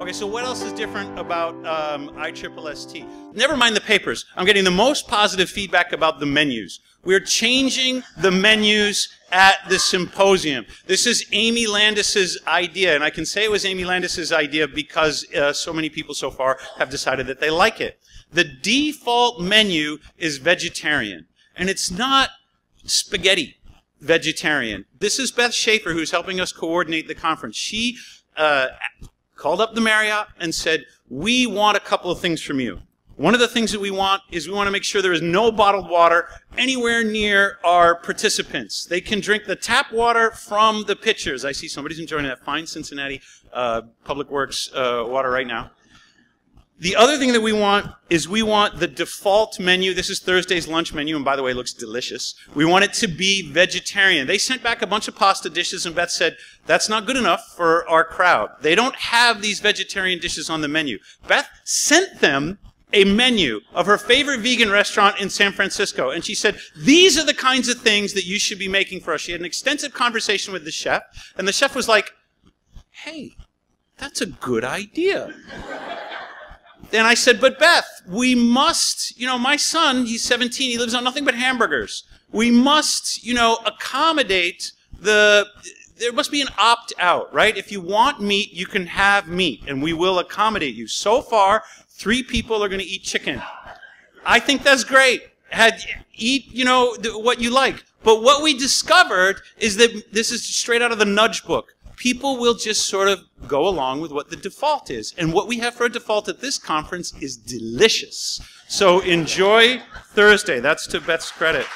Okay, so what else is different about um, ISSST? Never mind the papers. I'm getting the most positive feedback about the menus. We're changing the menus at the symposium. This is Amy Landis's idea, and I can say it was Amy Landis's idea because uh, so many people so far have decided that they like it. The default menu is vegetarian, and it's not spaghetti vegetarian. This is Beth Schaefer, who's helping us coordinate the conference. She uh, called up the Marriott and said, we want a couple of things from you. One of the things that we want is we want to make sure there is no bottled water anywhere near our participants. They can drink the tap water from the pitchers. I see somebody's enjoying that fine Cincinnati uh, Public Works uh, water right now. The other thing that we want is we want the default menu. This is Thursday's lunch menu, and by the way, it looks delicious. We want it to be vegetarian. They sent back a bunch of pasta dishes, and Beth said, that's not good enough for our crowd. They don't have these vegetarian dishes on the menu. Beth sent them a menu of her favorite vegan restaurant in San Francisco, and she said, these are the kinds of things that you should be making for us. She had an extensive conversation with the chef, and the chef was like, hey, that's a good idea. Then I said, but Beth, we must, you know, my son, he's 17, he lives on nothing but hamburgers. We must, you know, accommodate the, there must be an opt out, right? If you want meat, you can have meat, and we will accommodate you. So far, three people are going to eat chicken. I think that's great. Had, eat, you know, what you like. But what we discovered is that this is straight out of the nudge book people will just sort of go along with what the default is. And what we have for a default at this conference is delicious. So enjoy Thursday. That's to Beth's credit.